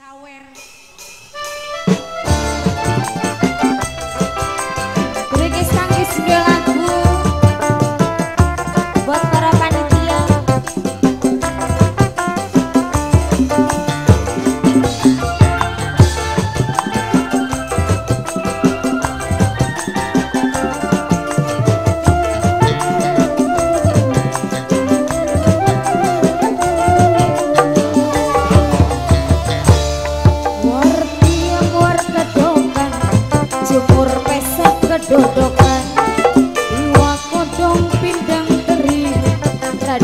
Power.